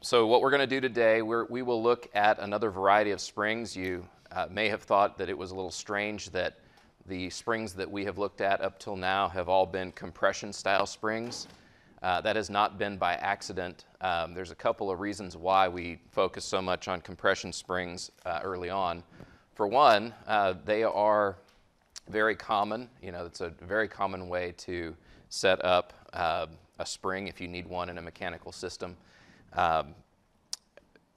so what we're going to do today, we will look at another variety of springs. You uh, may have thought that it was a little strange that the springs that we have looked at up till now have all been compression style springs. Uh, that has not been by accident. Um, there's a couple of reasons why we focus so much on compression springs uh, early on. For one, uh, they are very common. You know, it's a very common way to set up uh, a spring if you need one in a mechanical system. Um,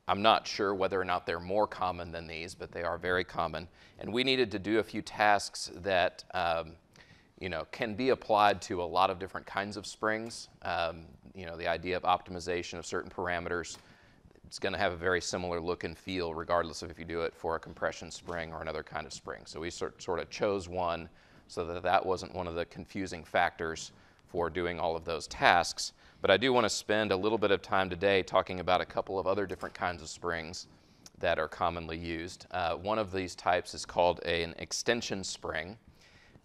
I'm not sure whether or not they're more common than these, but they are very common. And we needed to do a few tasks that um, you know, can be applied to a lot of different kinds of springs. Um, you know, the idea of optimization of certain parameters, it's going to have a very similar look and feel regardless of if you do it for a compression spring or another kind of spring. So we sort, sort of chose one so that that wasn't one of the confusing factors for doing all of those tasks. But I do want to spend a little bit of time today talking about a couple of other different kinds of springs that are commonly used. Uh, one of these types is called a, an extension spring.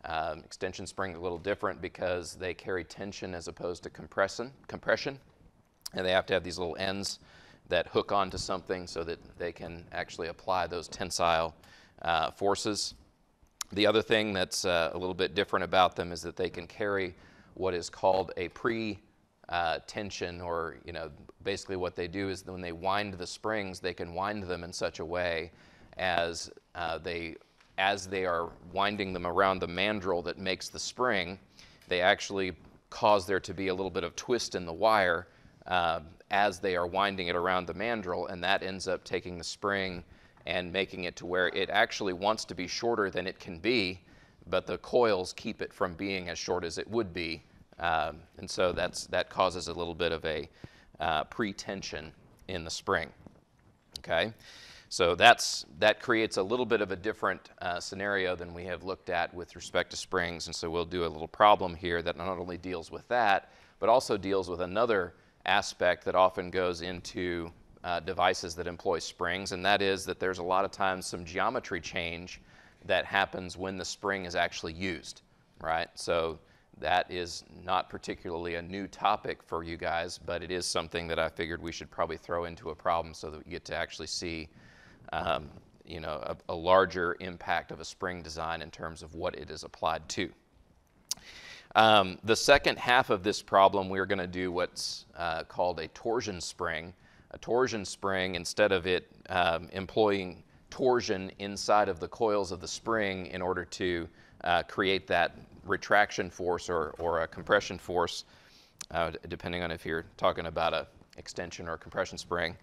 Um, extension spring a little different because they carry tension as opposed to compression, compression, and they have to have these little ends that hook onto something so that they can actually apply those tensile uh, forces. The other thing that's uh, a little bit different about them is that they can carry what is called a pre uh, tension, or you know, basically what they do is when they wind the springs, they can wind them in such a way as uh, they, as they are winding them around the mandrel that makes the spring, they actually cause there to be a little bit of twist in the wire uh, as they are winding it around the mandrel, and that ends up taking the spring and making it to where it actually wants to be shorter than it can be, but the coils keep it from being as short as it would be um, and so that's, that causes a little bit of a uh, pre-tension in the spring. Okay, so that's, that creates a little bit of a different uh, scenario than we have looked at with respect to springs. And so we'll do a little problem here that not only deals with that, but also deals with another aspect that often goes into uh, devices that employ springs, and that is that there's a lot of times some geometry change that happens when the spring is actually used, right? So that is not particularly a new topic for you guys, but it is something that I figured we should probably throw into a problem so that we get to actually see, um, you know, a, a, larger impact of a spring design in terms of what it is applied to. Um, the second half of this problem, we're going to do what's uh, called a torsion spring. A torsion spring, instead of it um, employing torsion inside of the coils of the spring in order to uh, create that retraction force or, or a compression force, uh, depending on if you're talking about a extension or a compression spring.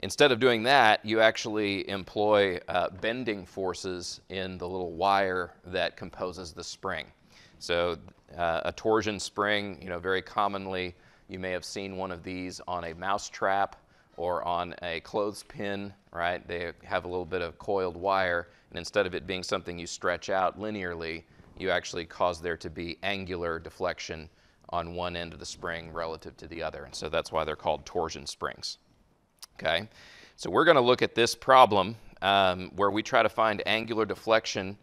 Instead of doing that, you actually employ uh, bending forces in the little wire that composes the spring. So uh, a torsion spring, you know, very commonly you may have seen one of these on a mouse trap or on a clothespin, right? They have a little bit of coiled wire, and instead of it being something you stretch out linearly, you actually cause there to be angular deflection on one end of the spring relative to the other. And so that's why they're called torsion springs. Okay, so we're going to look at this problem um, where we try to find angular deflection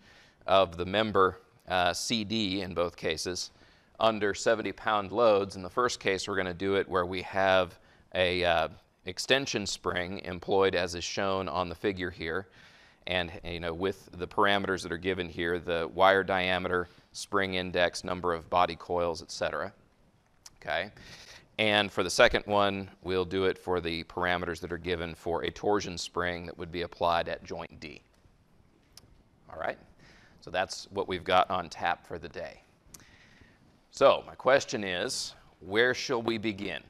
of the member uh, CD in both cases under 70 pound loads. In the first case, we're going to do it where we have a uh, extension spring employed as is shown on the figure here and you know with the parameters that are given here, the wire diameter, spring index, number of body coils, etc. Okay. And for the second one, we'll do it for the parameters that are given for a torsion spring that would be applied at joint D. All right. So that's what we've got on tap for the day. So my question is, where shall we begin?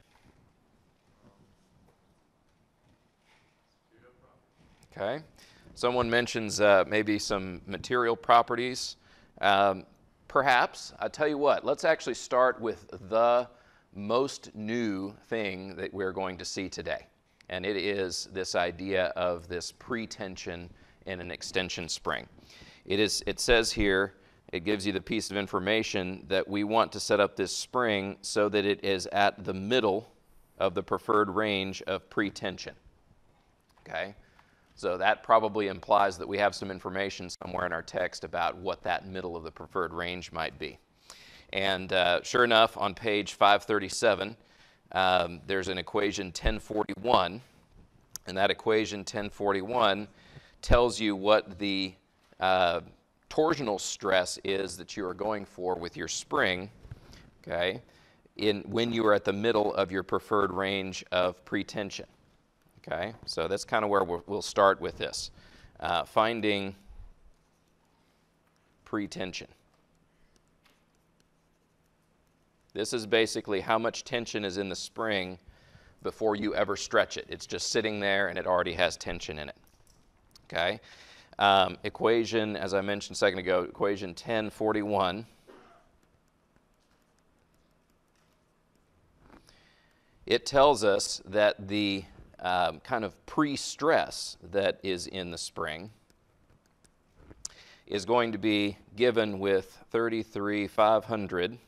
Okay. Someone mentions uh, maybe some material properties. Um, perhaps. I'll tell you what, let's actually start with the most new thing that we're going to see today. And it is this idea of this pre-tension in an extension spring. It, is, it says here, it gives you the piece of information that we want to set up this spring so that it is at the middle of the preferred range of pre-tension. Okay? So that probably implies that we have some information somewhere in our text about what that middle of the preferred range might be. And uh, sure enough, on page 537, um, there's an equation 1041, and that equation 1041 tells you what the uh, torsional stress is that you are going for with your spring, okay, in, when you are at the middle of your preferred range of pretension. Okay, so that's kind of where we'll, start with this. Uh, finding pretension. This is basically how much tension is in the spring before you ever stretch it. It's just sitting there and it already has tension in it. Okay? Um, equation, as I mentioned a second ago, equation 1041. It tells us that the um, kind of pre stress that is in the spring is going to be given with 33,500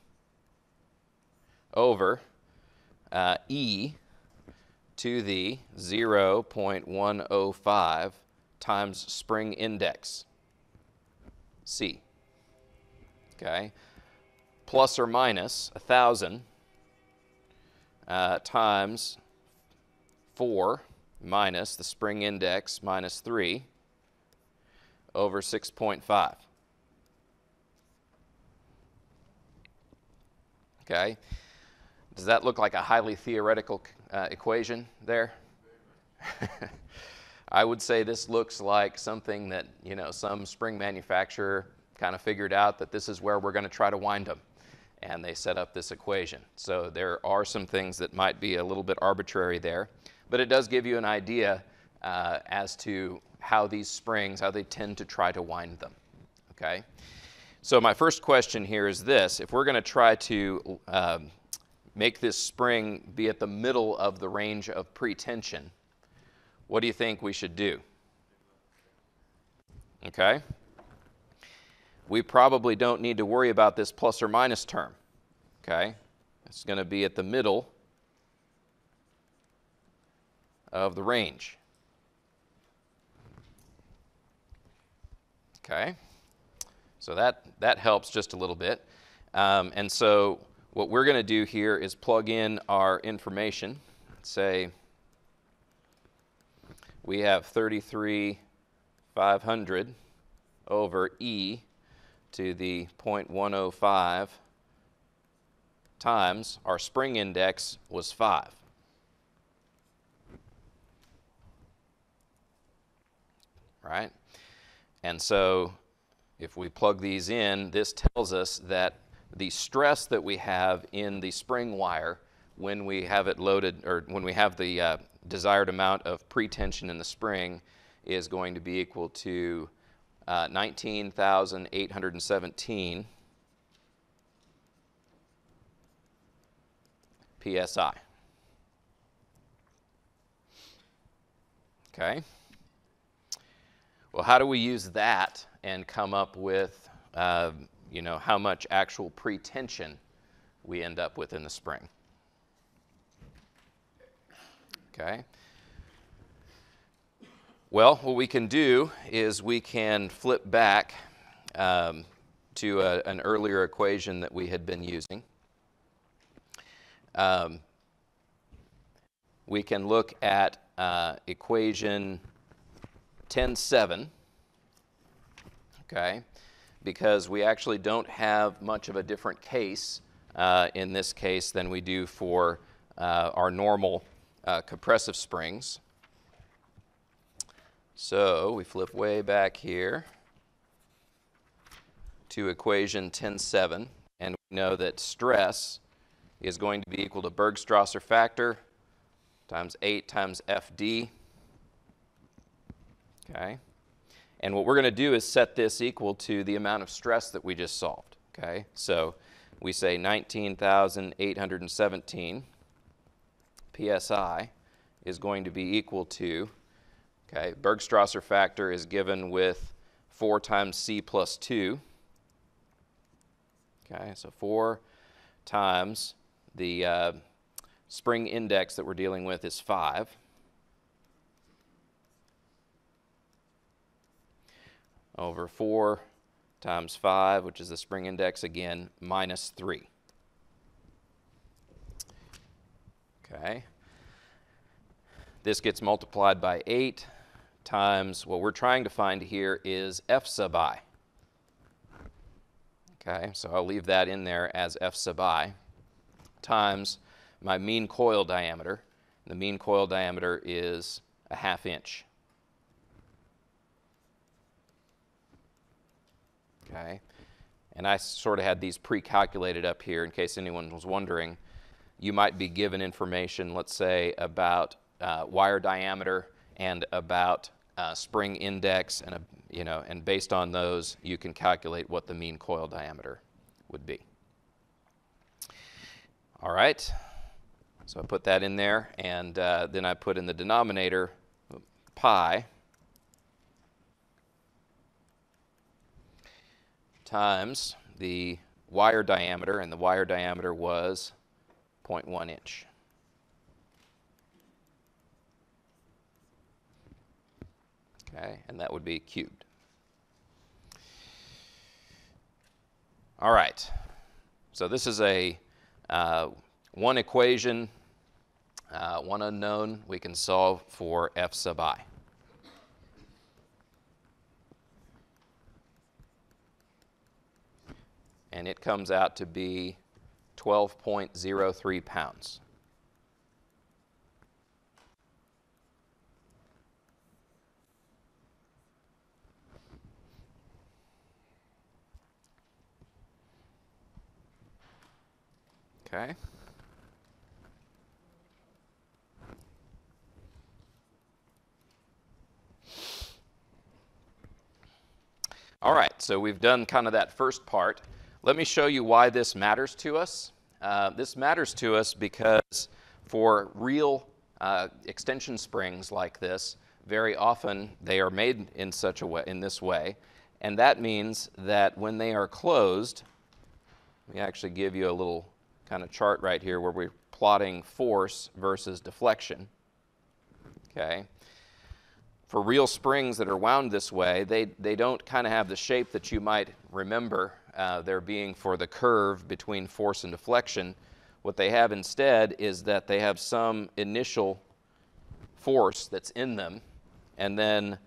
over uh, E to the 0.105 times spring index, C. Okay? Plus or minus 1,000 uh, times 4 minus the spring index minus 3 over 6.5. Okay? Does that look like a highly theoretical uh, equation there? I would say this looks like something that, you know, some spring manufacturer kind of figured out that this is where we're going to try to wind them. And they set up this equation. So there are some things that might be a little bit arbitrary there, but it does give you an idea uh, as to how these springs, how they tend to try to wind them. Okay? So my first question here is this. If we're going to try to um, make this spring be at the middle of the range of pretension, what do you think we should do? Okay? We probably don't need to worry about this plus or minus term. Okay? It's going to be at the middle of the range. Okay? So that, that helps just a little bit. Um, and so what we're going to do here is plug in our information. Say we have 33,500 over E to the 0.105 times our spring index was 5. Right? And so if we plug these in, this tells us that the stress that we have in the spring wire when we have it loaded or when we have the uh, desired amount of pretension in the spring is going to be equal to uh, 19,817 psi. Okay. Well, how do we use that and come up with, uh, you know, how much actual pretension we end up with in the spring? Okay. Well, what we can do is we can flip back um, to a, an earlier equation that we had been using. Um, we can look at uh, equation 10.7, okay, because we actually don't have much of a different case uh, in this case than we do for uh, our normal uh, compressive springs. So we flip way back here to equation 10.7, and we know that stress is going to be equal to Bergstrasser factor times 8 times FD. Okay. And what we're going to do is set this equal to the amount of stress that we just solved. Okay. So we say 19,817 psi is going to be equal to, okay, Bergstrasser factor is given with 4 times c plus 2. Okay, so 4 times the uh, spring index that we're dealing with is 5. Over 4 times 5, which is the spring index again, minus 3. Okay. This gets multiplied by 8 times what we're trying to find here is f sub i. Okay, so I'll leave that in there as f sub i times my mean coil diameter. The mean coil diameter is a half inch. Okay, and I sort of had these pre-calculated up here in case anyone was wondering. You might be given information, let's say, about uh, wire diameter and about uh, spring index, and a, you know, and based on those, you can calculate what the mean coil diameter would be. All right, so I put that in there, and uh, then I put in the denominator pi times the wire diameter, and the wire diameter was 0.1 inch. Okay, and that would be cubed. All right, so this is a uh, one equation, uh, one unknown we can solve for f sub i. And it comes out to be 12.03 pounds. Okay. All right, so we've done kind of that first part. Let me show you why this matters to us. Uh, this matters to us because for real uh, extension springs like this, very often they are made in such a way, in this way, and that means that when they are closed, we actually give you a little kind of chart right here where we're plotting force versus deflection. Okay. For real springs that are wound this way, they, they don't kind of have the shape that you might remember uh, there being for the curve between force and deflection. What they have instead is that they have some initial force that's in them, and then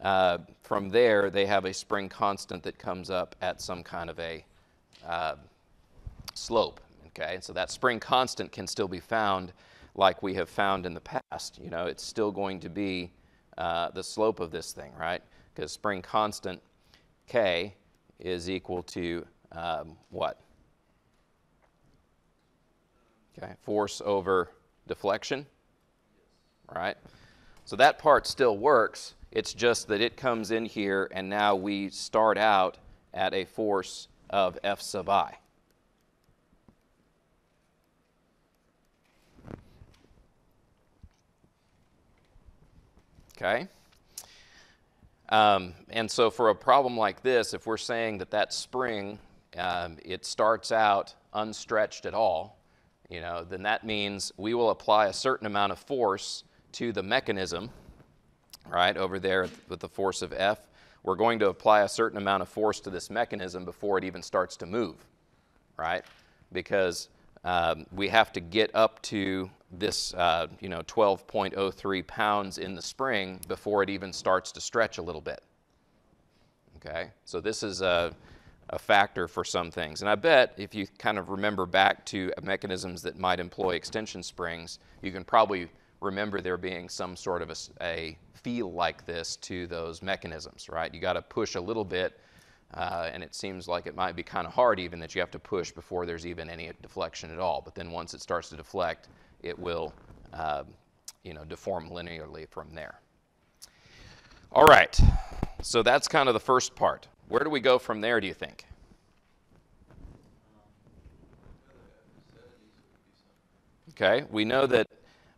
uh, from there they have a spring constant that comes up at some kind of a uh, slope. Okay, so that spring constant can still be found like we have found in the past. You know, it's still going to be uh, the slope of this thing, right? Because spring constant K is equal to um, what? Okay, force over deflection, right? So that part still works. It's just that it comes in here, and now we start out at a force of F sub i. Okay? Um, and so for a problem like this, if we're saying that that spring, um, it starts out unstretched at all, you know, then that means we will apply a certain amount of force to the mechanism, right, over there with the force of F. We're going to apply a certain amount of force to this mechanism before it even starts to move, right? Because um, we have to get up to this, uh, you know, 12.03 pounds in the spring before it even starts to stretch a little bit. Okay, so this is a, a factor for some things. And I bet if you kind of remember back to mechanisms that might employ extension springs, you can probably remember there being some sort of a, a feel like this to those mechanisms, right? You got to push a little bit uh, and it seems like it might be kind of hard even that you have to push before there's even any deflection at all. But then once it starts to deflect, it will uh, you know, deform linearly from there. All right, so that's kind of the first part. Where do we go from there, do you think? Okay, we know that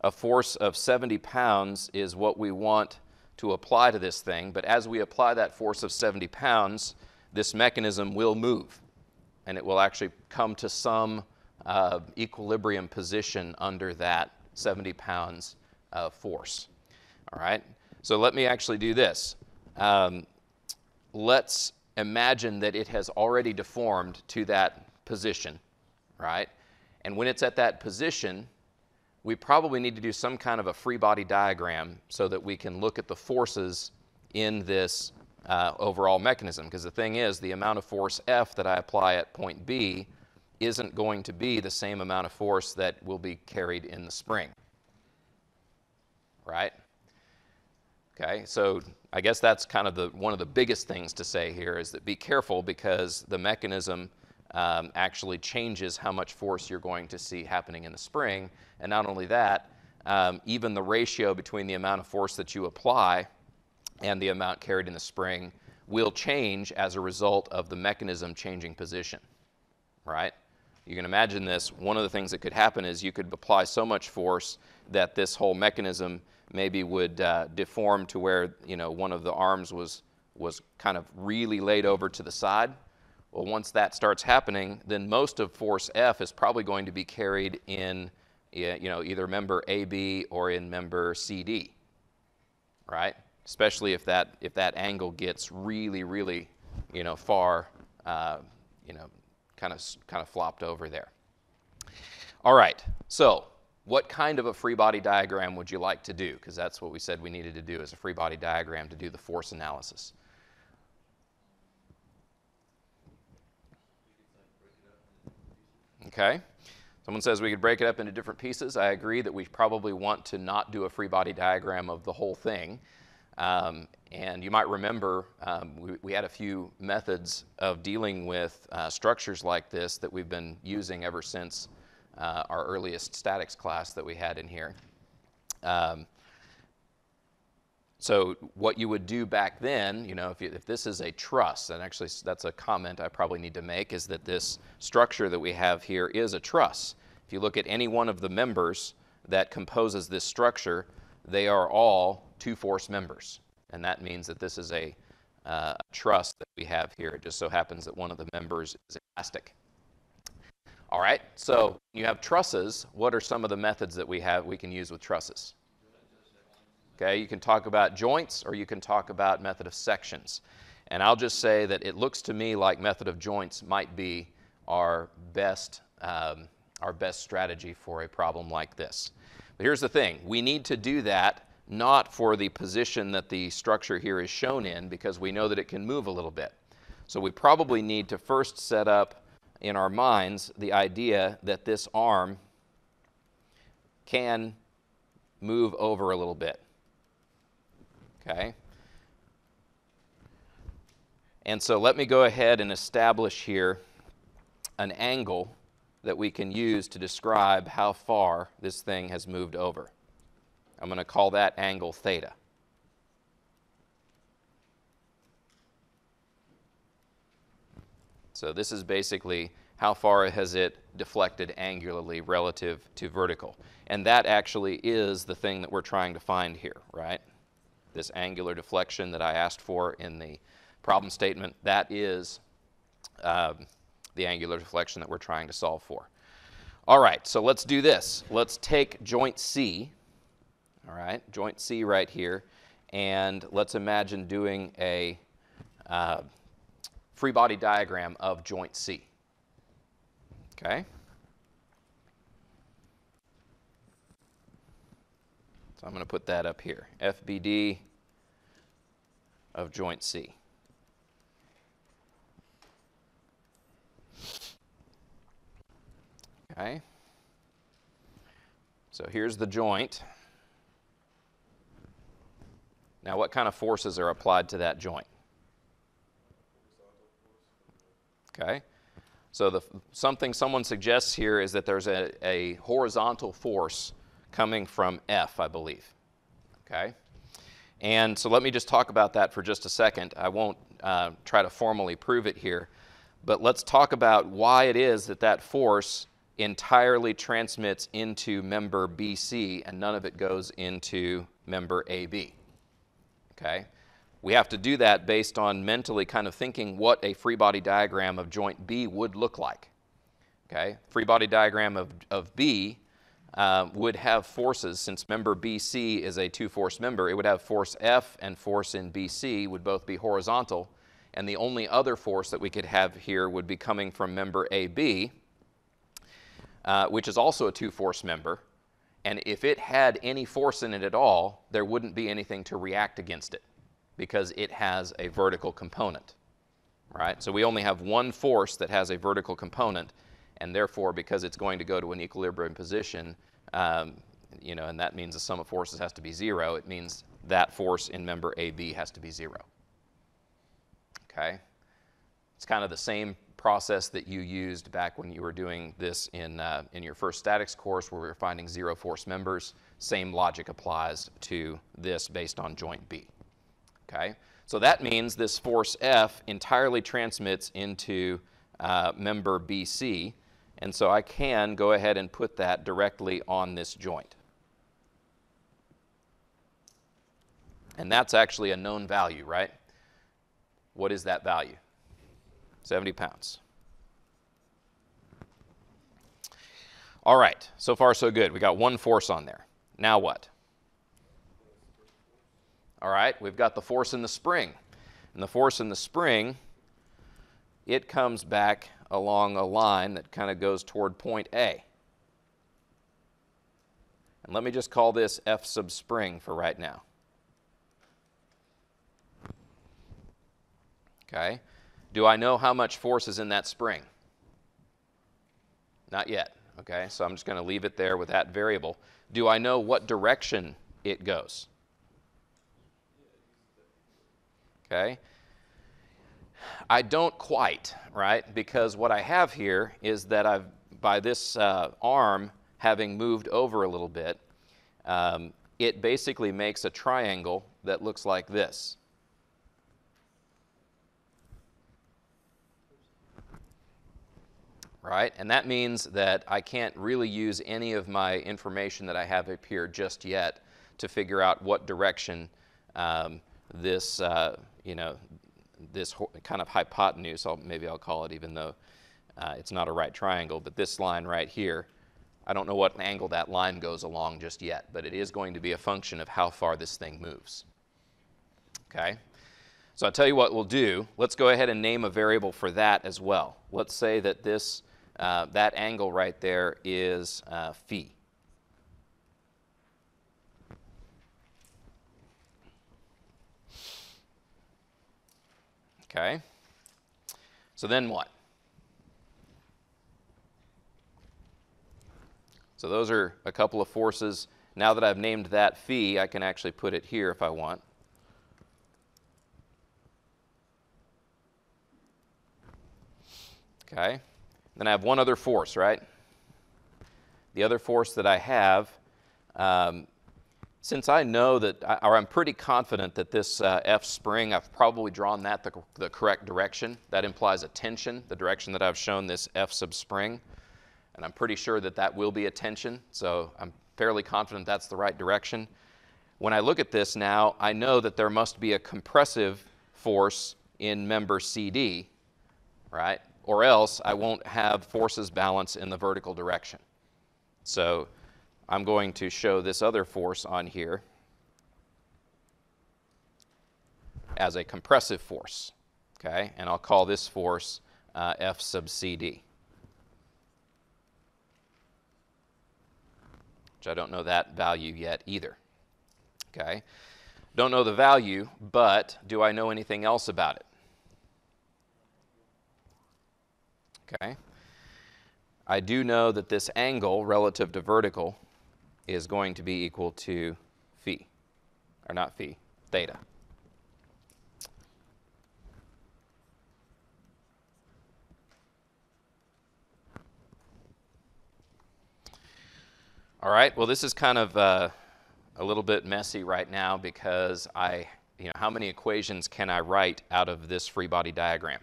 a force of 70 pounds is what we want to apply to this thing, but as we apply that force of 70 pounds, this mechanism will move and it will actually come to some uh, equilibrium position under that 70 pounds of force. All right, so let me actually do this. Um, let's imagine that it has already deformed to that position, right? And when it's at that position, we probably need to do some kind of a free body diagram so that we can look at the forces in this uh, overall mechanism. Because the thing is, the amount of force F that I apply at point B isn't going to be the same amount of force that will be carried in the spring. Right? Okay, so I guess that's kind of the, one of the biggest things to say here is that be careful because the mechanism um, actually changes how much force you're going to see happening in the spring. And not only that, um, even the ratio between the amount of force that you apply and the amount carried in the spring will change as a result of the mechanism changing position, right? You can imagine this. One of the things that could happen is you could apply so much force that this whole mechanism maybe would uh, deform to where you know one of the arms was was kind of really laid over to the side. Well, once that starts happening, then most of force F is probably going to be carried in you know either member AB or in member CD, right? Especially if that if that angle gets really really you know far uh, you know kind of kind of flopped over there. All right, so what kind of a free body diagram would you like to do? Because that's what we said we needed to do is a free body diagram to do the force analysis. Okay. Someone says we could break it up into different pieces. I agree that we probably want to not do a free body diagram of the whole thing. Um, and you might remember um, we, we, had a few methods of dealing with uh, structures like this that we've been using ever since uh, our earliest statics class that we had in here. Um, so what you would do back then, you know, if, you, if this is a truss, and actually that's a comment I probably need to make, is that this structure that we have here is a truss. If you look at any one of the members that composes this structure, they are all two force members. And that means that this is a, uh, truss that we have here. It just so happens that one of the members is elastic. All right, so you have trusses. What are some of the methods that we have we can use with trusses? Okay, you can talk about joints or you can talk about method of sections. And I'll just say that it looks to me like method of joints might be our best, um, our best strategy for a problem like this. But here's the thing we need to do that not for the position that the structure here is shown in because we know that it can move a little bit. So we probably need to first set up in our minds the idea that this arm can move over a little bit. Okay? And so let me go ahead and establish here an angle that we can use to describe how far this thing has moved over. I'm going to call that angle theta. So this is basically how far has it deflected angularly relative to vertical. And that actually is the thing that we're trying to find here, right? This angular deflection that I asked for in the problem statement, that is um, the angular deflection that we're trying to solve for. All right, so let's do this. Let's take joint C, all right, joint C right here, and let's imagine doing a uh, free body diagram of joint C. Okay? So I'm going to put that up here. FBD of joint C. Okay? So here's the joint. Now, what kind of forces are applied to that joint? Okay? So, the, something someone suggests here is that there's a, a horizontal force coming from F, I believe. Okay? And so, let me just talk about that for just a second. I won't uh, try to formally prove it here, but let's talk about why it is that that force entirely transmits into member BC and none of it goes into member AB okay? We have to do that based on mentally kind of thinking what a free body diagram of joint B would look like, okay? Free body diagram of, of B uh, would have forces, since member BC is a two-force member, it would have force F and force in BC would both be horizontal, and the only other force that we could have here would be coming from member AB, uh, which is also a two-force member, And if it had any force in it at all, there wouldn't be anything to react against it because it has a vertical component, right? So we only have one force that has a vertical component, and therefore, because it's going to go to an equilibrium position, um, you know, and that means the sum of forces has to be zero, it means that force in member AB has to be zero. Okay? It's kind of the same process that you used back when you were doing this in, uh, in your first statics course where we were finding zero force members. Same logic applies to this based on joint B. Okay? So that means this force F entirely transmits into uh, member BC, and so I can go ahead and put that directly on this joint. And that's actually a known value, right? What is that value? 70 pounds. All right, so far so good. We got one force on there. Now what? All right, we've got the force in the spring. And the force in the spring, it comes back along a line that kind of goes toward point A. And let me just call this F sub spring for right now. Okay. Do I know how much force is in that spring? Not yet. Okay, so I'm just going to leave it there with that variable. Do I know what direction it goes? Okay. I don't quite, right? Because what I have here is that I've, by this uh, arm having moved over a little bit, um, it basically makes a triangle that looks like this. Right? And that means that I can't really use any of my information that I have up here just yet to figure out what direction um, this, uh, you know, this kind of hypotenuse, I'll, maybe I'll call it, even though uh, it's not a right triangle, but this line right here, I don't know what angle that line goes along just yet, but it is going to be a function of how far this thing moves. Okay? So I'll tell you what we'll do. Let's go ahead and name a variable for that as well. Let's say that this uh, that angle right there is uh, phi. Okay. So then what? So those are a couple of forces. Now that I've named that phi, I can actually put it here if I want. Okay. Then I have one other force, right? The other force that I have, um, since I know that, or I'm pretty confident that this uh, F spring, I've probably drawn that the, the correct direction. That implies a tension, the direction that I've shown this F sub spring. And I'm pretty sure that that will be a tension, so I'm fairly confident that's the right direction. When I look at this now, I know that there must be a compressive force in member CD, right? Or else I won't have forces balance in the vertical direction. So I'm going to show this other force on here as a compressive force, okay? And I'll call this force uh, F sub CD. Which I don't know that value yet either, okay? Don't know the value, but do I know anything else about it? Okay? I do know that this angle relative to vertical is going to be equal to phi, or not phi, theta. All right, well, this is kind of uh, a little bit messy right now because I, you know, how many equations can I write out of this free body diagram?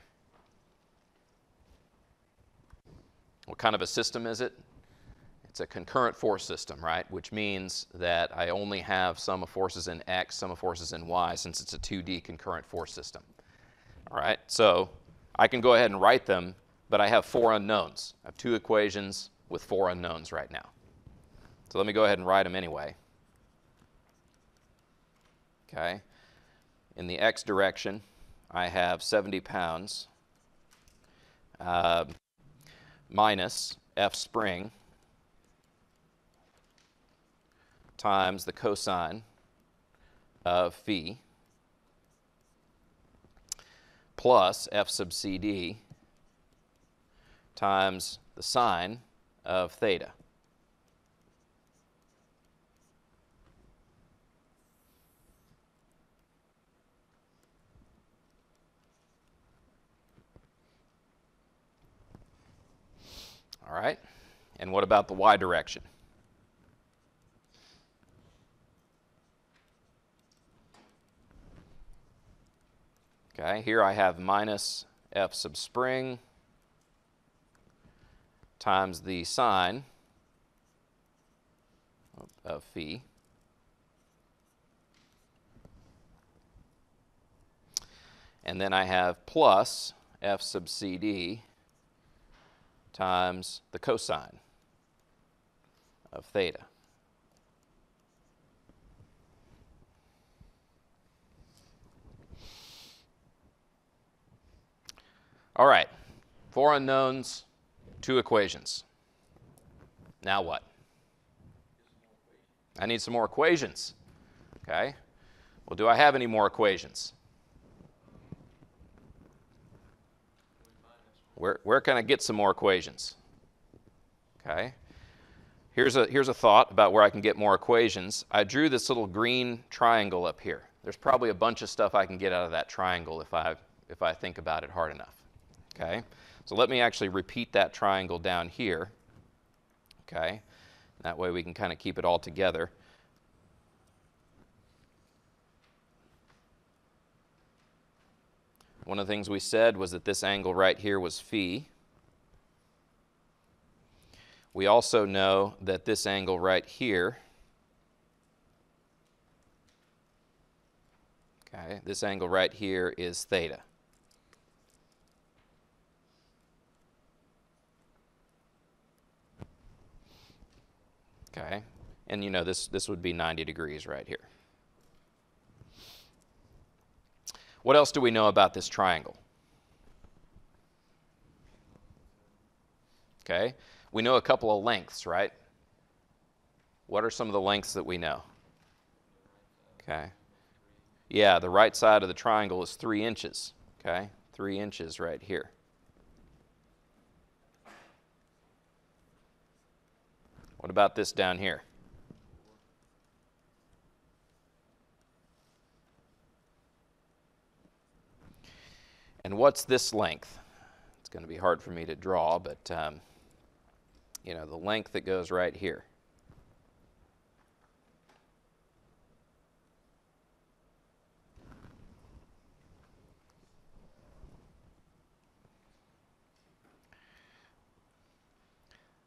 What kind of a system is it? It's a concurrent force system, right? Which means that I only have sum of forces in x, sum of forces in y, since it's a 2D concurrent force system. All right, so I can go ahead and write them, but I have four unknowns. I have two equations with four unknowns right now. So let me go ahead and write them anyway. Okay. In the x direction, I have 70 pounds. Uh, minus F spring times the cosine of phi plus f sub cd times the sine of theta. All right. And what about the y direction? Okay, here I have minus f sub spring times the sine of phi. And then I have plus f sub cd times the cosine of theta. All right, four unknowns, two equations. Now what? I need some more equations. Okay. Well, do I have any more equations? Where, where can I get some more equations? Okay. Here's a, here's a thought about where I can get more equations. I drew this little green triangle up here. There's probably a bunch of stuff I can get out of that triangle if I, if I think about it hard enough. Okay. So let me actually repeat that triangle down here. Okay. That way we can kind of keep it all together. One of the things we said was that this angle right here was phi. We also know that this angle right here, okay, this angle right here is theta. Okay, and you know this, this would be 90 degrees right here. What else do we know about this triangle? Okay, we know a couple of lengths, right? What are some of the lengths that we know? Okay. Yeah, the right side of the triangle is three inches. Okay, three inches right here. What about this down here? And what's this length? It's going to be hard for me to draw, but um, you know, the length that goes right here.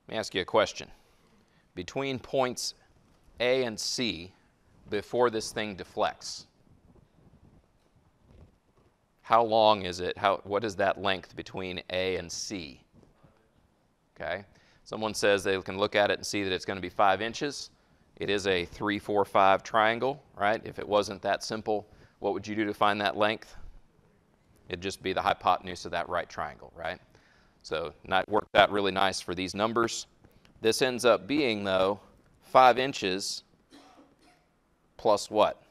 Let me ask you a question. Between points A and C, before this thing deflects, how long is it? How, what is that length between A and C? Okay. Someone says they can look at it and see that it's going to be five inches. It is a three, four, five triangle, right? If it wasn't that simple, what would you do to find that length? It'd just be the hypotenuse of that right triangle, right? So that worked out really nice for these numbers. This ends up being, though, five inches plus what?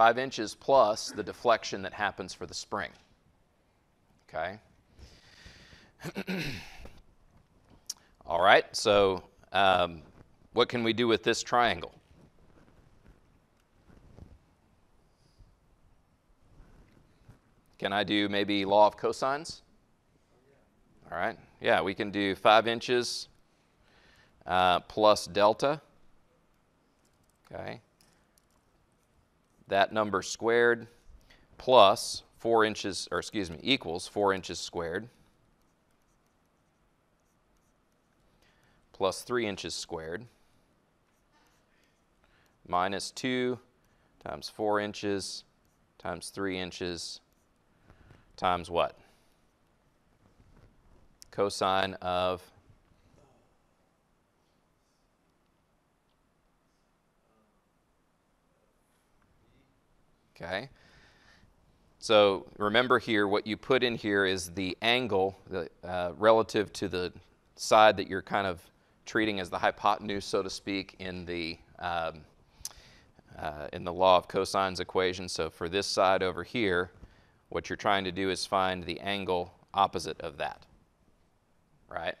Five inches plus the deflection that happens for the spring. Okay? All right, so um, what can we do with this triangle? Can I do maybe law of cosines? All right, yeah, we can do 5 inches uh, plus delta. Okay that number squared plus 4 inches, or excuse me, equals 4 inches squared plus 3 inches squared minus 2 times 4 inches times 3 inches times what? Cosine of Okay. So remember here, what you put in here is the angle uh, relative to the side that you're kind of treating as the hypotenuse, so to speak, in the um, uh, in the law of cosines equation. So for this side over here, what you're trying to do is find the angle opposite of that, right?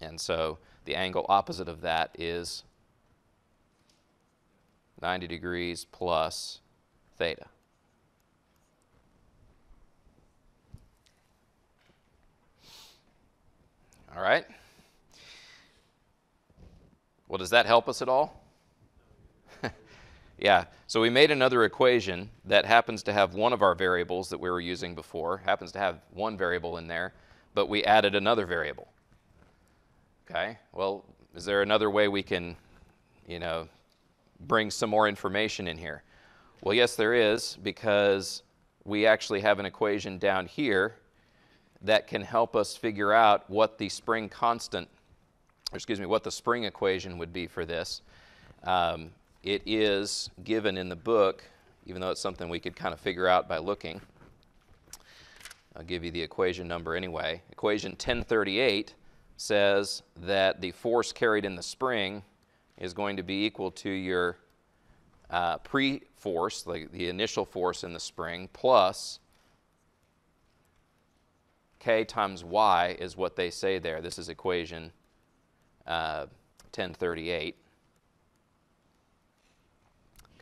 And so the angle opposite of that is 90 degrees plus theta. All right? Well, does that help us at all? yeah, so we made another equation that happens to have one of our variables that we were using before, happens to have one variable in there, but we added another variable. Okay, well, is there another way we can, you know, bring some more information in here? Well, yes, there is, because we actually have an equation down here that can help us figure out what the spring constant, or excuse me, what the spring equation would be for this. Um, it is given in the book, even though it's something we could kind of figure out by looking. I'll give you the equation number anyway. Equation 1038 says that the force carried in the spring is going to be equal to your uh, pre-force, like the initial force in the spring, plus k times y is what they say there. This is equation uh, 1038.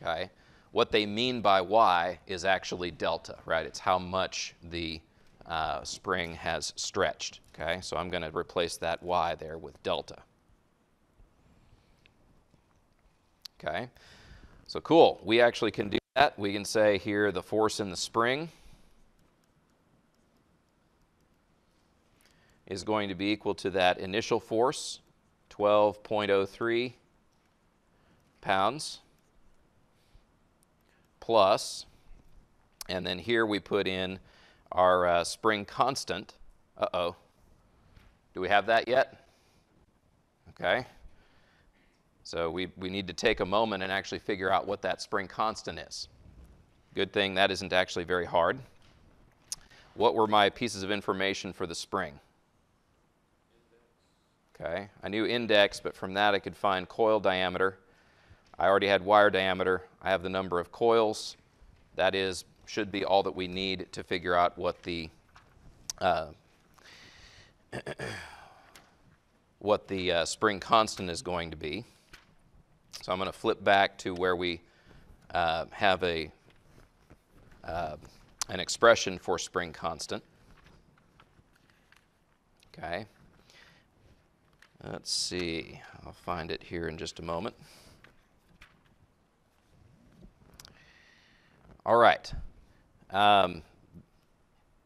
Okay. What they mean by y is actually delta, right? It's how much the uh, spring has stretched. Okay, so I'm going to replace that y there with delta. Okay, so cool. We actually can do that. We can say here the force in the spring is going to be equal to that initial force, 12.03 pounds, plus, and then here we put in our uh, spring constant. Uh-oh. Do we have that yet? Okay. So we, we need to take a moment and actually figure out what that spring constant is. Good thing that isn't actually very hard. What were my pieces of information for the spring? Okay, I knew index, but from that I could find coil diameter. I already had wire diameter. I have the number of coils. That is, should be all that we need to figure out what the uh, what the uh, spring constant is going to be. So I'm going to flip back to where we uh, have a uh, an expression for spring constant. Okay. Let's see, I'll find it here in just a moment. All right. Um,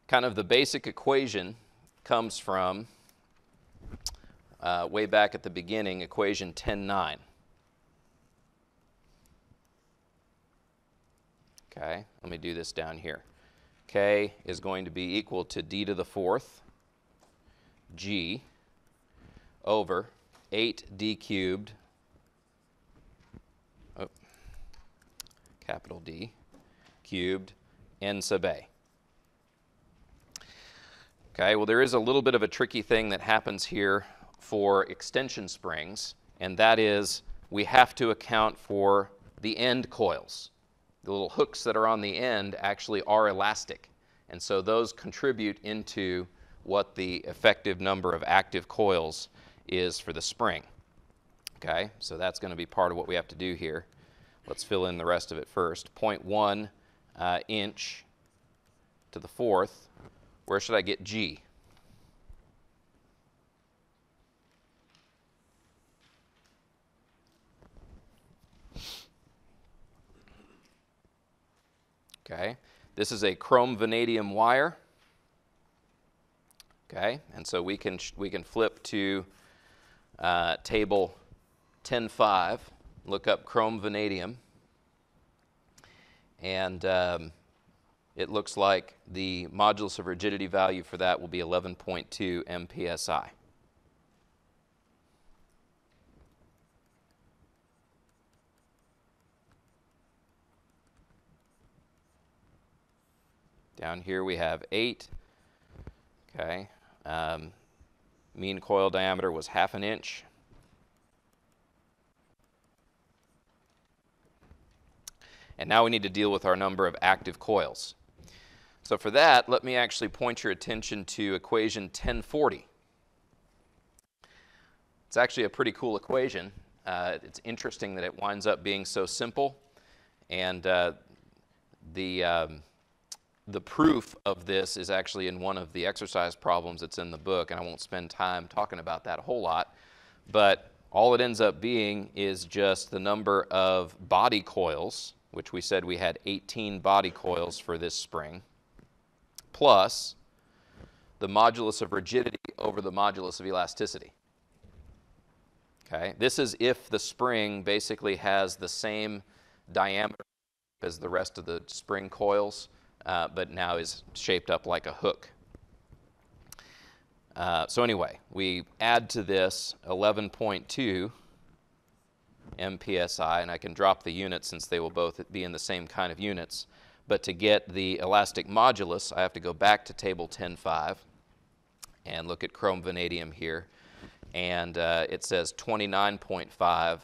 kind of the basic equation comes from uh, way back at the beginning, equation 10.9. Okay, let me do this down here. K is going to be equal to d to the fourth g over 8d cubed, oh, capital D, cubed n sub a. Okay, well there is a little bit of a tricky thing that happens here for extension springs, and that is we have to account for the end coils. The little hooks that are on the end actually are elastic, and so those contribute into what the effective number of active coils is for the spring. Okay, so that's going to be part of what we have to do here. Let's fill in the rest of it first. 0.1 uh, inch to the fourth. Where should I get G? Okay, this is a chrome vanadium wire. Okay, and so we can we can flip to uh, table 10.5, look up chrome vanadium, and um, it looks like the modulus of rigidity value for that will be 11.2 mpsi. Down here we have 8. Okay. Um, mean coil diameter was half an inch. And now we need to deal with our number of active coils. So for that, let me actually point your attention to equation 1040. It's actually a pretty cool equation. Uh, it's interesting that it winds up being so simple. And uh, the, um, the proof of this is actually in one of the exercise problems that's in the book, and I won't spend time talking about that a whole lot. But all it ends up being is just the number of body coils, which we said we had 18 body coils for this spring, plus the modulus of rigidity over the modulus of elasticity. Okay, this is if the spring basically has the same diameter as the rest of the spring coils, uh, but now is shaped up like a hook. Uh, so anyway, we add to this 11.2 MPSI, and I can drop the units since they will both be in the same kind of units. But to get the elastic modulus, I have to go back to table 10.5 and look at chrome vanadium here and uh, it says 29.5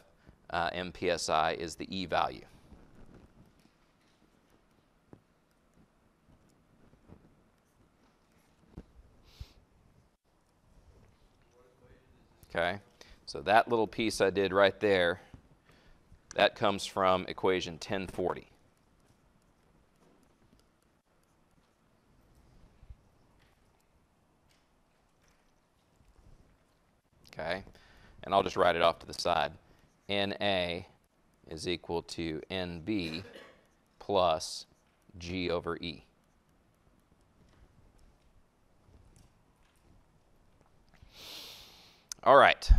uh, MPSI is the E value. Okay, so that little piece I did right there, that comes from equation 1040. okay? And I'll just write it off to the side. NA is equal to NB plus G over E. All right,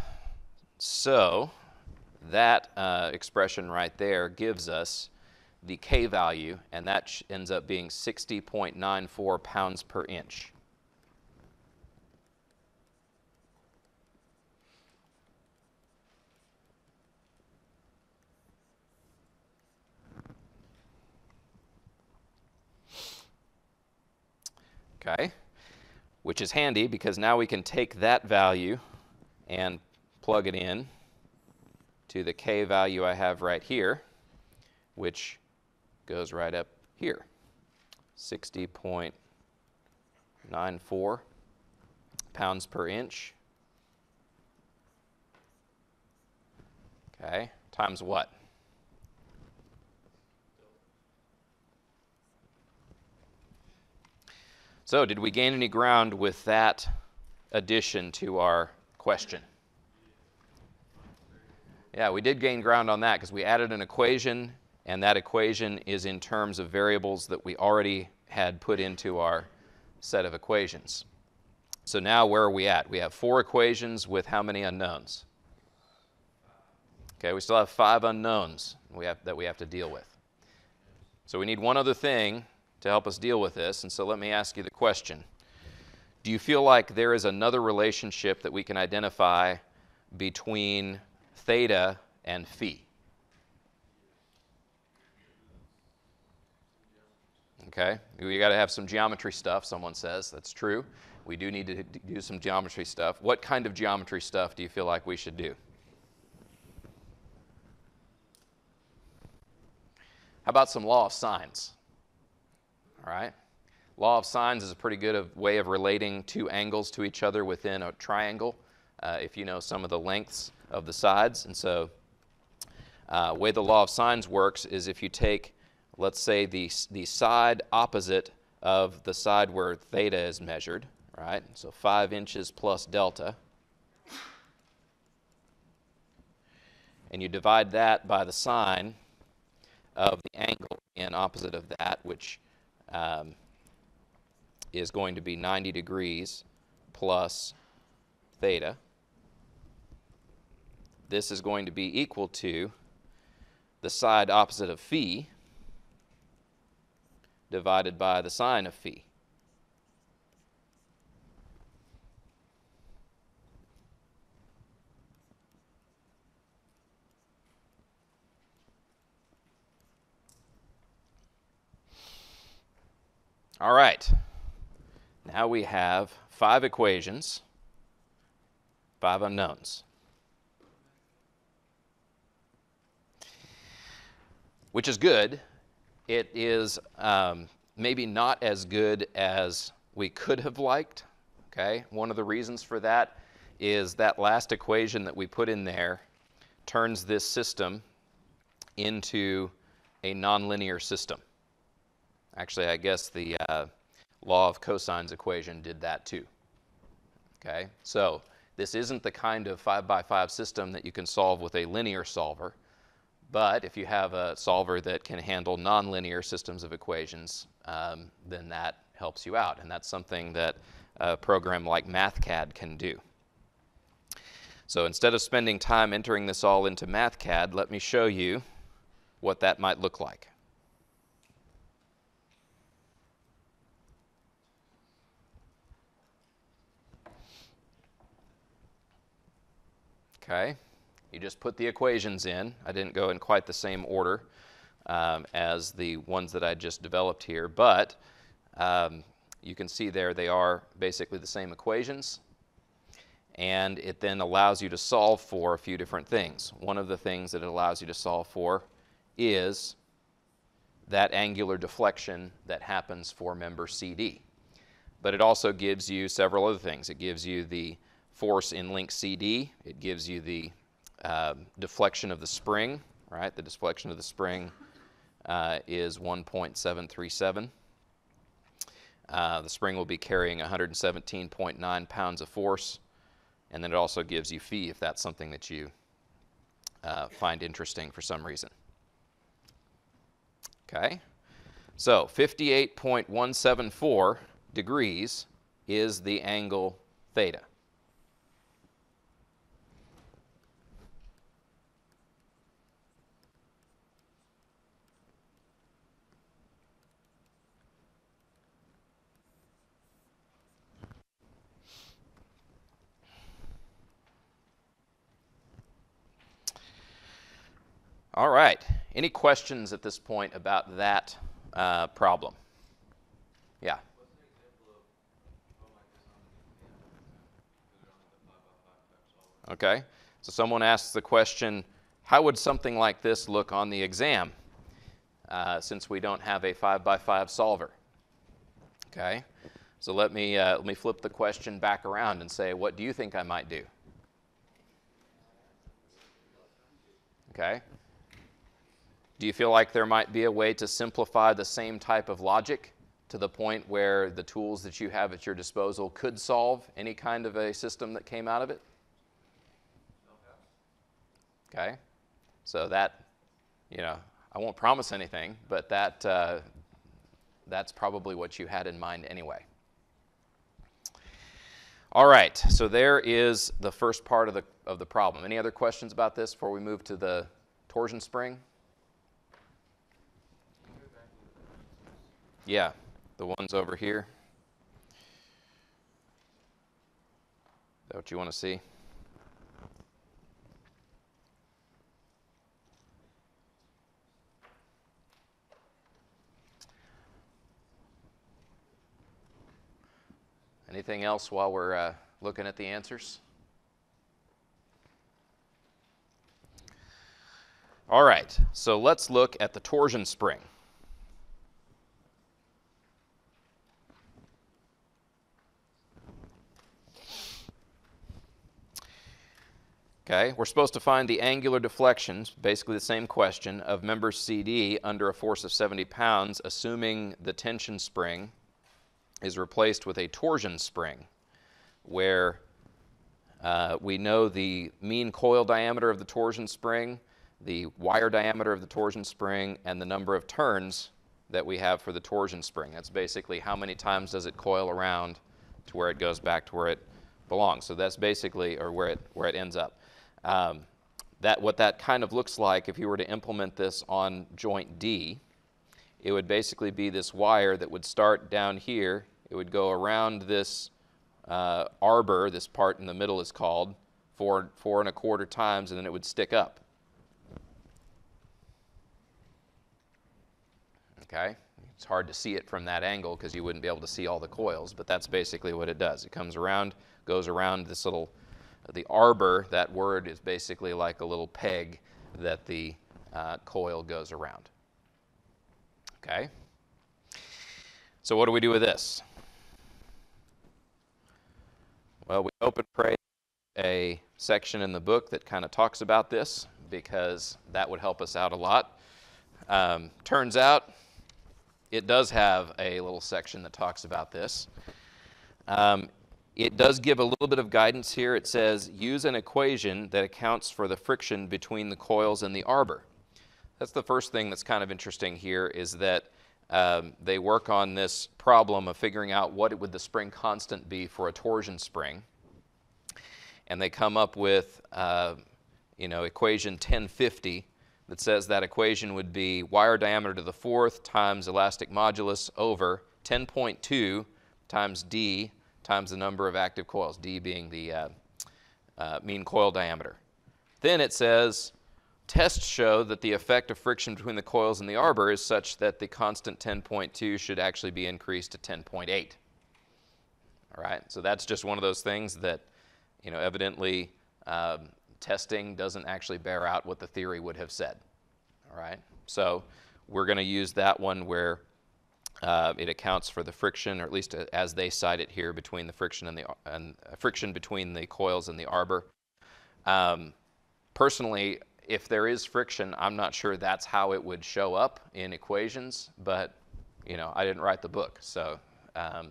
so that uh, expression right there gives us the K value, and that ends up being 60.94 pounds per inch. okay? Which is handy because now we can take that value and plug it in to the k value I have right here, which goes right up here, 60.94 pounds per inch. Okay, times what? So, did we gain any ground with that addition to our question? Yeah, we did gain ground on that because we added an equation, and that equation is in terms of variables that we already had put into our set of equations. So now where are we at? We have four equations with how many unknowns? Okay, we still have five unknowns we have, that we have to deal with. So we need one other thing to help us deal with this. And so let me ask you the question Do you feel like there is another relationship that we can identify between theta and phi? Okay, we got to have some geometry stuff, someone says. That's true. We do need to do some geometry stuff. What kind of geometry stuff do you feel like we should do? How about some law of sines? All right? Law of sines is a pretty good way of relating two angles to each other within a triangle uh, if you know some of the lengths of the sides. And so uh, way the law of sines works is if you take, let's say, the, the side opposite of the side where theta is measured, right? So 5 inches plus delta. And you divide that by the sine of the angle in opposite of that, which um, is going to be 90 degrees plus theta. This is going to be equal to the side opposite of phi divided by the sine of phi. All right. Now we have five equations, five unknowns. Which is good. It is um, maybe not as good as we could have liked. Okay, one of the reasons for that is that last equation that we put in there turns this system into a nonlinear system. Actually, I guess the uh, law of cosines equation did that too. Okay, so this isn't the kind of 5 by 5 system that you can solve with a linear solver, but if you have a solver that can handle nonlinear systems of equations, um, then that helps you out, and that's something that a program like MathCAD can do. So instead of spending time entering this all into MathCAD, let me show you what that might look like. Okay, you just put the equations in. I didn't go in quite the same order um, as the ones that I just developed here, but um, you can see there they are basically the same equations. And it then allows you to solve for a few different things. One of the things that it allows you to solve for is that angular deflection that happens for member CD. But it also gives you several other things. It gives you the force in link CD. It gives you the uh, deflection of the spring, right? The deflection of the spring uh, is 1.737. Uh, the spring will be carrying 117.9 pounds of force, and then it also gives you phi if that's something that you uh, find interesting for some reason. Okay, so 58.174 degrees is the angle theta. All right. Any questions at this point about that uh, problem? Yeah. Okay. So someone asks the question, how would something like this look on the exam uh, since we don't have a 5 by 5 solver? Okay. So let me, uh, let me flip the question back around and say, what do you think I might do? Okay. Do you feel like there might be a way to simplify the same type of logic to the point where the tools that you have at your disposal could solve any kind of a system that came out of it? Okay. So that, you know, I won't promise anything, but that, uh, that's probably what you had in mind anyway. All right, so there is the first part of the, of the problem. Any other questions about this before we move to the torsion spring? Yeah, the ones over here. Is that what you want to see? Anything else while we're uh, looking at the answers? All right, so let's look at the torsion spring. Okay, we're supposed to find the angular deflections, basically the same question, of member CD under a force of 70 pounds, assuming the tension spring is replaced with a torsion spring, where uh, we know the mean coil diameter of the torsion spring, the wire diameter of the torsion spring, and the number of turns that we have for the torsion spring. That's basically how many times does it coil around to where it goes back to where it belongs. So that's basically, or where it, where it ends up. Um, that what that kind of looks like if you were to implement this on joint D, it would basically be this wire that would start down here. It would go around this uh, arbor, this part in the middle is called, four, four and a quarter times, and then it would stick up. Okay, It's hard to see it from that angle because you wouldn't be able to see all the coils, but that's basically what it does. It comes around, goes around this little, the arbor, that word is basically like a little peg that the uh, coil goes around. Okay? So what do we do with this? Well, we open pray a section in the book that kind of talks about this because that would help us out a lot. Um, turns out it does have a little section that talks about this. Um, it does give a little bit of guidance here. It says use an equation that accounts for the friction between the coils and the arbor. That's the first thing that's kind of interesting here is that um, they work on this problem of figuring out what would the spring constant be for a torsion spring. And they come up with, uh, you know, equation 1050 that says that equation would be wire diameter to the fourth times elastic modulus over 10.2 times d times the number of active coils, d being the uh, uh, mean coil diameter. Then it says tests show that the effect of friction between the coils and the arbor is such that the constant 10.2 should actually be increased to 10.8. All right, so that's just one of those things that, you know, evidently um, testing doesn't actually bear out what the theory would have said. All right, so we're going to use that one where uh, it accounts for the friction, or at least uh, as they cite it here, between the friction and the and uh, friction between the coils and the arbor. Um, personally, if there is friction, I'm not sure that's how it would show up in equations, but you know, I didn't write the book, so um,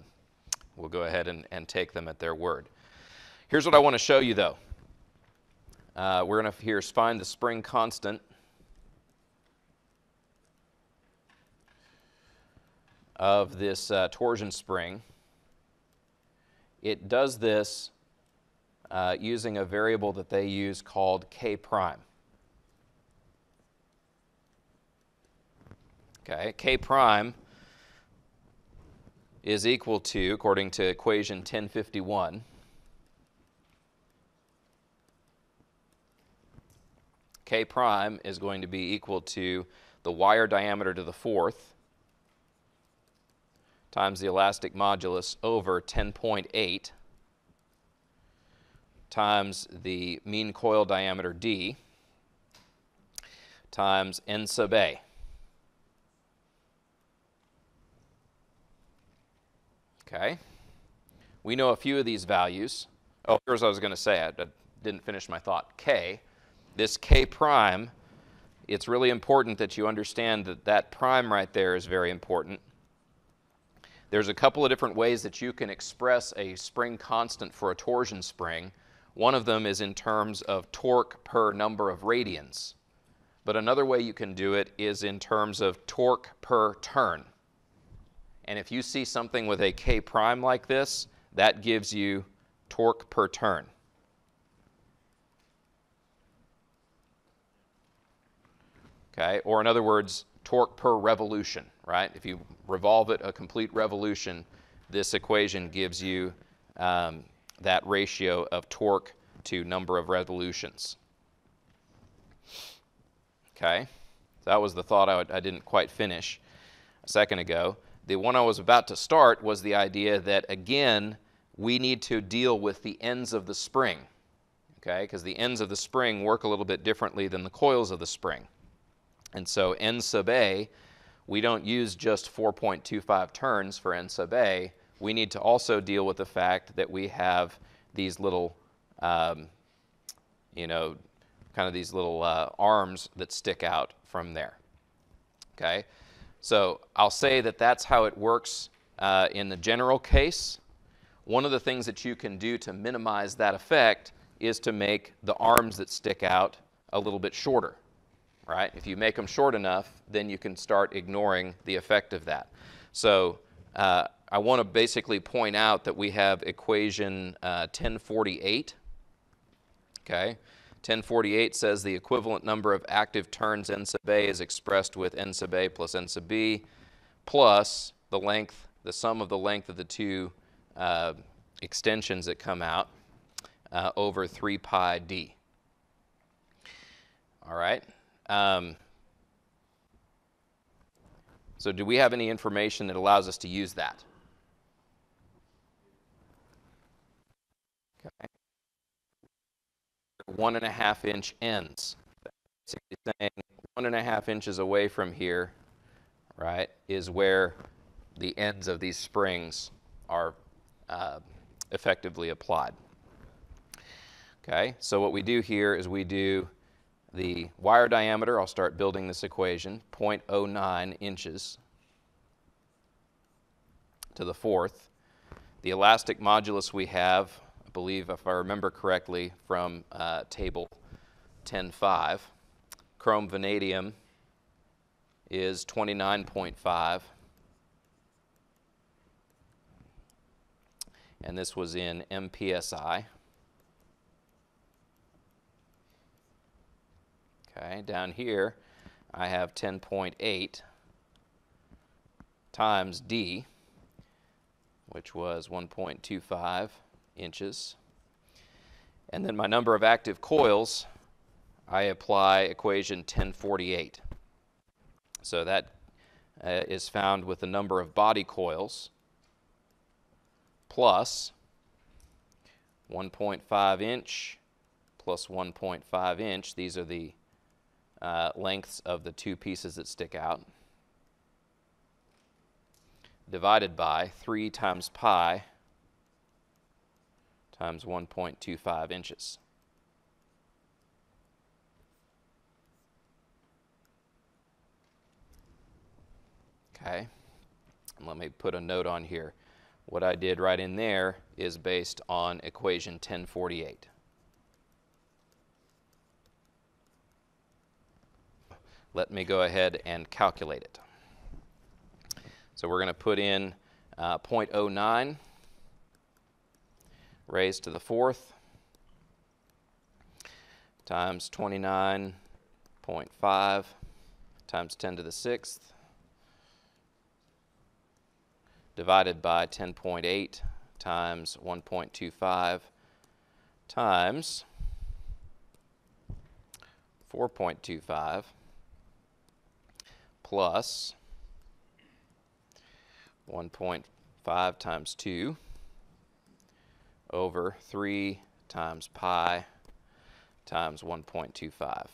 we'll go ahead and, and take them at their word. Here's what I want to show you, though. Uh, we're going to here find the spring constant. Of this uh, torsion spring. It does this uh, using a variable that they use called k prime. Okay, k prime is equal to, according to equation 1051, k prime is going to be equal to the wire diameter to the fourth times the elastic modulus over 10.8 times the mean coil diameter d times n sub a. Okay. We know a few of these values. Oh, here's what I was going to say. I, I didn't finish my thought. K, this K prime, it's really important that you understand that that prime right there is very important. There's a couple of different ways that you can express a spring constant for a torsion spring. One of them is in terms of torque per number of radians. But another way you can do it is in terms of torque per turn. And if you see something with a K prime like this, that gives you torque per turn. Okay, or in other words, torque per revolution, right? If you revolve it a complete revolution, this equation gives you um, that ratio of torque to number of revolutions. Okay, that was the thought I, I didn't quite finish a second ago. The one I was about to start was the idea that, again, we need to deal with the ends of the spring, okay? Because the ends of the spring work a little bit differently than the coils of the spring. And so N sub A, we don't use just 4.25 turns for N sub A. We need to also deal with the fact that we have these little, um, you know, kind of these little uh, arms that stick out from there. Okay? So I'll say that that's how it works uh, in the general case. One of the things that you can do to minimize that effect is to make the arms that stick out a little bit shorter right? If you make them short enough, then you can start ignoring the effect of that. So uh, I want to basically point out that we have equation uh, 1048. Okay, 1048 says the equivalent number of active turns n sub a is expressed with n sub a plus n sub b plus the length, the sum of the length of the two uh, extensions that come out uh, over 3 pi d. All right. Um, So do we have any information that allows us to use that? Okay. One and a half inch ends. Basically saying one and a half inches away from here, right, is where the ends of these springs are uh, effectively applied. Okay, so what we do here is we do the wire diameter, I'll start building this equation, 0.09 inches to the fourth. The elastic modulus we have, I believe if I remember correctly from uh, table 10.5, chrome vanadium is 29.5. And this was in MPSI. Okay, down here I have 10.8 times D, which was 1.25 inches. And then my number of active coils, I apply equation 1048. So that uh, is found with the number of body coils plus 1.5 inch plus 1.5 inch. These are the uh, lengths of the two pieces that stick out divided by 3 times pi times 1.25 inches. Okay, and let me put a note on here. What I did right in there is based on equation 1048. Let me go ahead and calculate it. So we're going to put in uh, 0.09 raised to the fourth times 29.5 times 10 to the sixth divided by 10.8 times 1.25 times 4.25 plus 1.5 times 2 over 3 times pi times 1.25.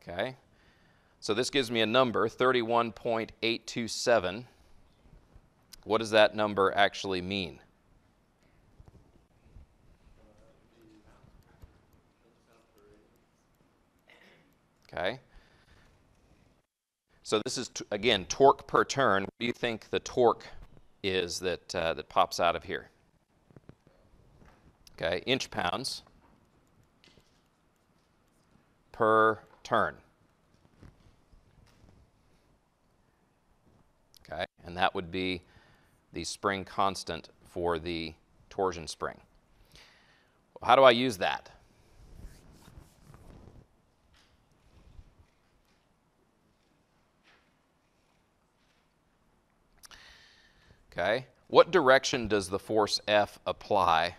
Okay, so this gives me a number, 31.827. What does that number actually mean? Okay. So this is, again, torque per turn. What do you think the torque is that, uh, that pops out of here? Okay, inch pounds per turn. Okay, and that would be the spring constant for the torsion spring. How do I use that? Okay. What direction does the force F apply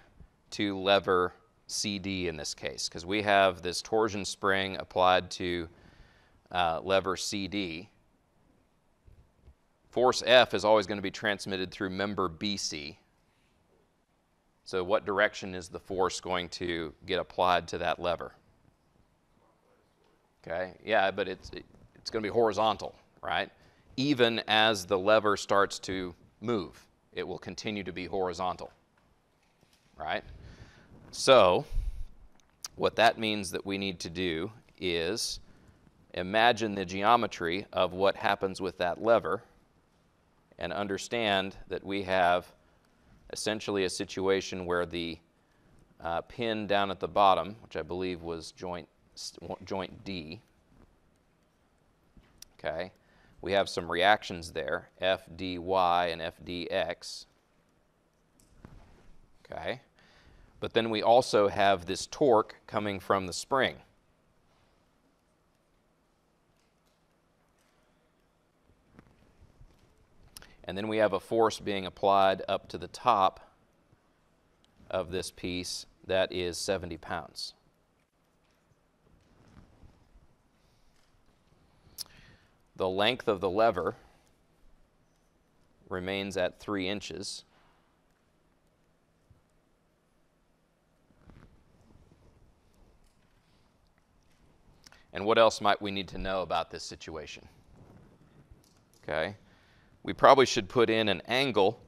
to lever CD in this case? Because we have this torsion spring applied to uh, lever CD. Force F is always going to be transmitted through member BC. So what direction is the force going to get applied to that lever? Okay, yeah, but it's, it, it's going to be horizontal, right? Even as the lever starts to move. It will continue to be horizontal, right? So, what that means that we need to do is imagine the geometry of what happens with that lever and understand that we have essentially a situation where the uh, pin down at the bottom, which I believe was joint, joint D, okay, we have some reactions there, FDY and FDX. Okay. But then we also have this torque coming from the spring. And then we have a force being applied up to the top of this piece that is 70 pounds. The length of the lever remains at 3 inches. And what else might we need to know about this situation? Okay. We probably should put in an angle,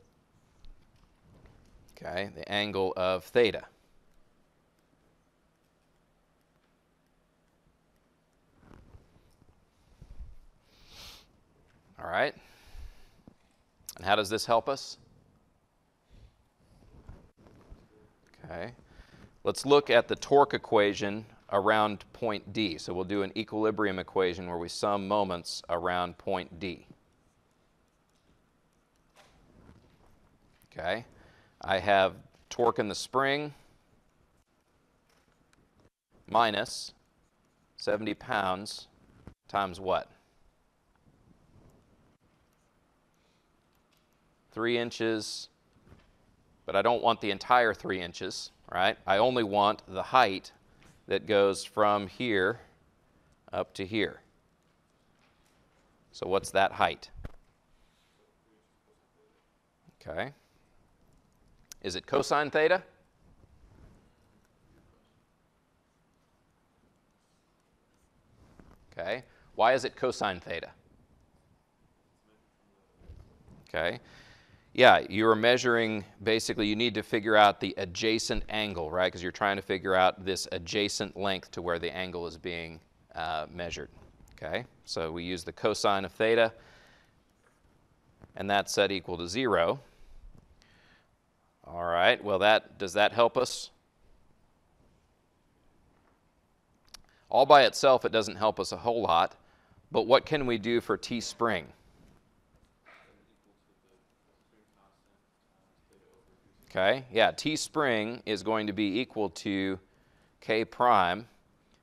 okay, the angle of theta. All right. And how does this help us? Okay. Let's look at the torque equation around point D. So we'll do an equilibrium equation where we sum moments around point D. Okay. I have torque in the spring minus 70 pounds times what? 3 inches, but I don't want the entire 3 inches, right? I only want the height that goes from here up to here. So what's that height? Okay. Is it cosine theta? Okay. Why is it cosine theta? Okay. Yeah, you're measuring, basically, you need to figure out the adjacent angle, right? Because you're trying to figure out this adjacent length to where the angle is being uh, measured. Okay, so we use the cosine of theta, and that's set equal to zero. All right, well, that does that help us? All by itself, it doesn't help us a whole lot, but what can we do for T Okay, yeah, T spring is going to be equal to K prime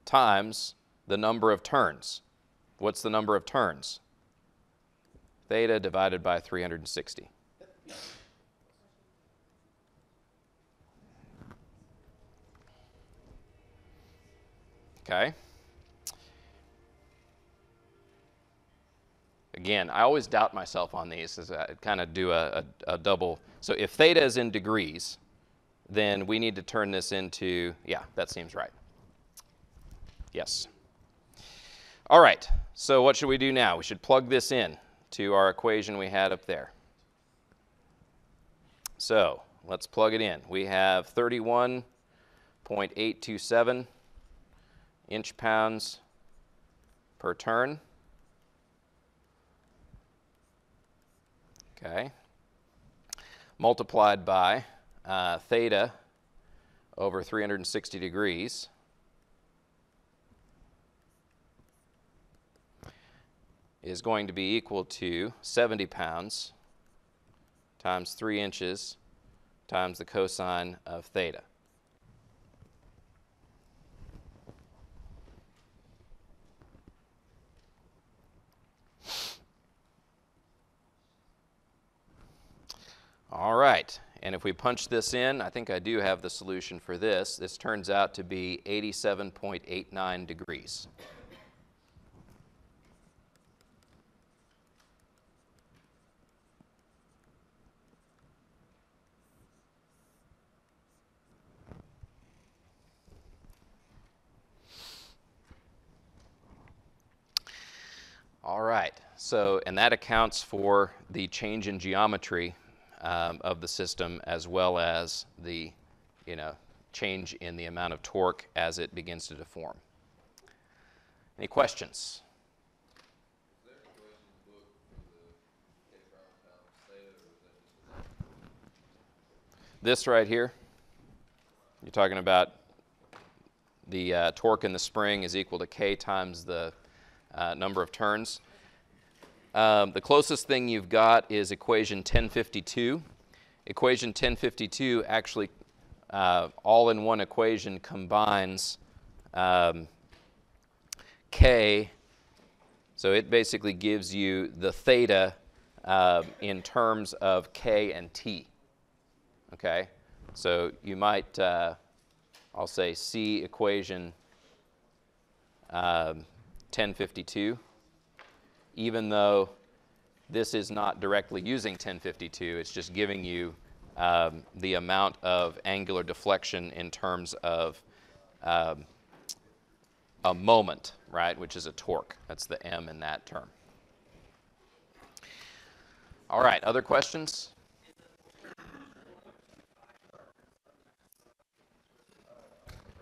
times the number of turns. What's the number of turns? Theta divided by 360. Okay. Again, I always doubt myself on these as I kind of do a, a, a double. So if theta is in degrees, then we need to turn this into, yeah, that seems right. Yes. All right, so what should we do now? We should plug this in to our equation we had up there. So let's plug it in. We have 31.827 inch pounds per turn. Okay, multiplied by uh, theta over 360 degrees. is going to be equal to 70 pounds times 3 inches times the cosine of theta. All right, and if we punch this in, I think I do have the solution for this. This turns out to be 87.89 degrees. All right, so, and that accounts for the change in geometry um, of the system as well as the you know, change in the amount of torque as it begins to deform. Any questions? This right here, you're talking about the uh, torque in the spring is equal to K times the uh, number of turns. Um, the closest thing you've got is equation 1052. Equation 1052 actually, uh, all in one equation, combines um, K. So it basically gives you the theta uh, in terms of K and T. Okay? So you might, uh, I'll say, see equation um, 1052 even though this is not directly using 1052, it's just giving you um, the amount of angular deflection in terms of um, a moment, right, which is a torque. That's the M in that term. All right, other questions?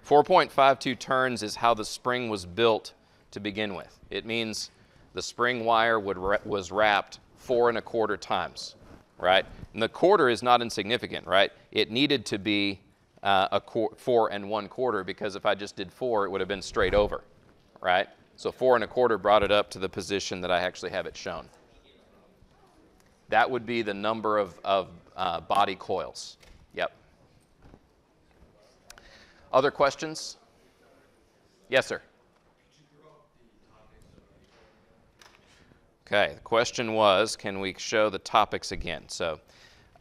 Four point five two turns is how the spring was built to begin with. It means the spring wire would was wrapped four and a quarter times, right? And the quarter is not insignificant, right? It needed to be uh, a four and one quarter because if I just did four, it would have been straight over, right? So four and a quarter brought it up to the position that I actually have it shown. That would be the number of, of uh, body coils. Yep. Other questions? Yes, sir. Okay, the question was, can we show the topics again? So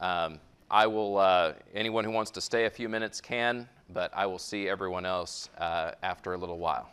um, I will, uh, anyone who wants to stay a few minutes can, but I will see everyone else uh, after a little while.